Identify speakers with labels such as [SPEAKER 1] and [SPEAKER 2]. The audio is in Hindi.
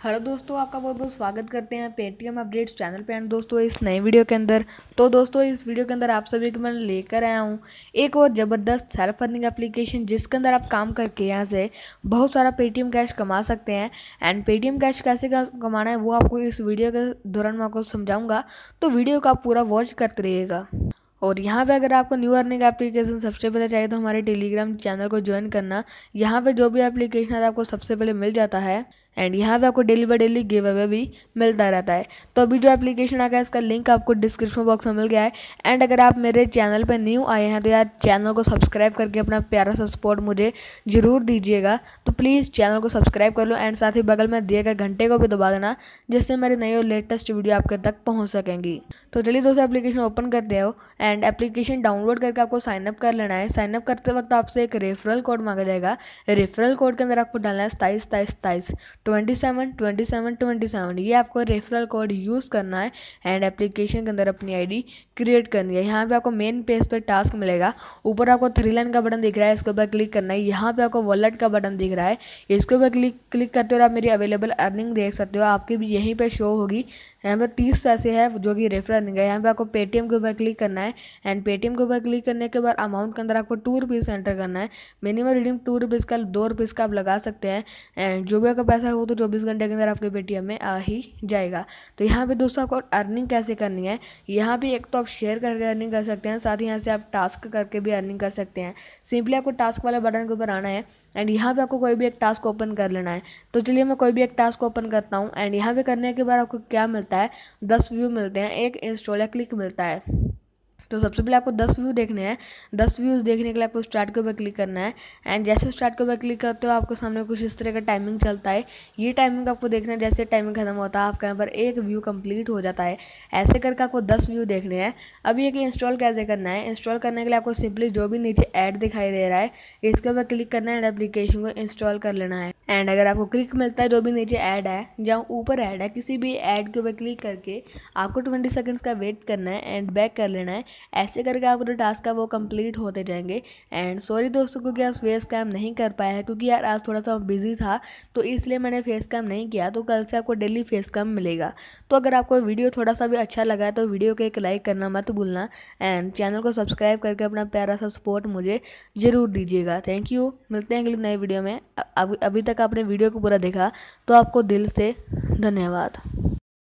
[SPEAKER 1] हेलो दोस्तों, आपका बहुत बहुत स्वागत करते हैं पेटीएम अपडेट्स चैनल पे। एंड दोस्तों, इस नए वीडियो के अंदर तो दोस्तों, इस वीडियो के अंदर आप सभी को मैं लेकर आया हूँ एक और ज़बरदस्त सेल्फ अर्निंग एप्लीकेशन जिसके अंदर आप काम करके यहाँ से बहुत सारा पेटीएम कैश कमा सकते हैं। एंड पेटीएम कैश कैसे कमाना है, वो आपको इस वीडियो के दौरान मैं आपको समझाऊँगा। तो वीडियो को आप पूरा वॉच करते रहिएगा। और यहाँ पे अगर आपको न्यू अर्निंग एप्लीकेशन सबसे पहले चाहिए तो हमारे टेलीग्राम चैनल को ज्वाइन करना। यहाँ पे जो भी एप्लीकेशन है, आपको सबसे पहले मिल जाता है। एंड यहाँ पे आपको daily by daily giveaway भी मिलता रहता है। तो अभी जो एप्लीकेशन आ गया, इसका लिंक आपको डिस्क्रिप्शन बॉक्स में मिल गया है। एंड अगर आप मेरे चैनल पर न्यू आए हैं तो यार चैनल को सब्सक्राइब करके अपना प्यारा सा सपोर्ट मुझे ज़रूर दीजिएगा। तो प्लीज़ चैनल को सब्सक्राइब कर लो एंड साथ ही बगल में दिए गए घंटे को भी दबा देना, जिससे मेरी नई और लेटेस्ट वीडियो आपके तक पहुँच सकेंगी। तो चलिए दोस्तों एप्लीकेशन ओपन करते हो। एंड एप्लीकेशन डाउनलोड करके आपको साइनअप कर लेना है। साइनअप करते वक्त आपसे एक रेफरल कोड मांगा जाएगा। रेफरल कोड के अंदर आपको डालना है सताईस सताईस सताईस twenty seven twenty seven twenty seven ये आपको रेफरल कोड यूज़ करना है एंड एप्लीकेशन के अंदर अपनी आईडी क्रिएट करनी है। यहाँ पे आपको मेन पेज पर टास्क मिलेगा। ऊपर आपको थ्री लाइन का बटन दिख रहा है, इसके ऊपर क्लिक करना है। यहाँ पे आपको वॉलेट का बटन दिख रहा है। इसके ऊपर क्लिक क्लिक करते हो आप मेरी अवेलेबल अर्निंग देख सकते हो। आपकी भी यहीं पर शो होगी। यहाँ पर तीस पैसे है जो कि रेफर अर्निंग है यहाँ पे आपको पेटीएम के ऊपर क्लिक करना है एंड पेटीएम के ऊपर क्लिक करने के बाद अमाउंट के अंदर आपको टू रुपीज़ एंटर करना है। मिनिमम रीडिंग टू रुपीज़ का, दो रुपीज़ का आप लगा सकते हैं एंड जो भी आपका पैसा हो तो चौबीस घंटे के अंदर आपके पेटीएम में आ ही जाएगा। तो यहाँ पर दोस्तों आपको अर्निंग कैसे करनी है? यहाँ पर एक तो आप शेयर करके अर्निंग कर सकते हैं, साथ ही यहाँ से आप टास्क करके भी अर्निंग कर सकते हैं। सिंपली आपको टास्क वाले बटन के ऊपर आना है एंड यहाँ पर आपको कोई भी एक टास्क ओपन कर लेना है। तो चलिए मैं कोई भी एक टास्क ओपन करता हूँ एंड यहाँ पर करने के बाद आपको क्या मिलता है दस व्यू मिलते हैं एक इंस्टॉल या क्लिक मिलता है। तो सबसे पहले आपको दस व्यू देखने हैं। दस व्यूज़ देखने के लिए आपको स्टार्ट के ऊपर क्लिक करना है। एंड जैसे स्टार्ट के ऊपर क्लिक करते हो, आपको सामने कुछ इस तरह का टाइमिंग चलता है। ये टाइमिंग आपको देखना है, जैसे टाइमिंग खत्म होता है, आपका यहाँ पर एक व्यू कंप्लीट हो जाता है। ऐसे करके आपको दस व्यू देखने हैं। अभी एक इंस्टॉल कैसे करना है? इंस्टॉल करने के लिए आपको सिंपली जो भी नीचे ऐड दिखाई दे रहा है, इसके ऊपर क्लिक करना है एंड एप्लीकेशन को इंस्टॉल कर लेना है। एंड अगर आपको क्लिक मिलता है, जो भी नीचे ऐड है जहाँ ऊपर ऐड है, किसी भी ऐड के ऊपर क्लिक करके आपको ट्वेंटी सेकेंड्स का वेट करना है एंड बैक कर लेना है। ऐसे करके आप जो टास्क है वो कंप्लीट होते जाएँगे। एंड सॉरी दोस्तों, क्योंकि आज फेस कैम नहीं कर पाया है, क्योंकि यार आज थोड़ा सा बिज़ी था तो इसलिए मैंने फेस कैम नहीं किया तो कल से आपको डेली फेस कैम मिलेगा। तो अगर आपको वीडियो थोड़ा सा भी अच्छा लगा है तो वीडियो को एक लाइक करना मत भूलना एंड चैनल को सब्सक्राइब करके अपना प्यारा सा सपोर्ट मुझे ज़रूर दीजिएगा। थैंक यू मिलते हैं अगली नई वीडियो में। अभी अभी तक आपने वीडियो को पूरा देखा तो आपको दिल से धन्यवाद।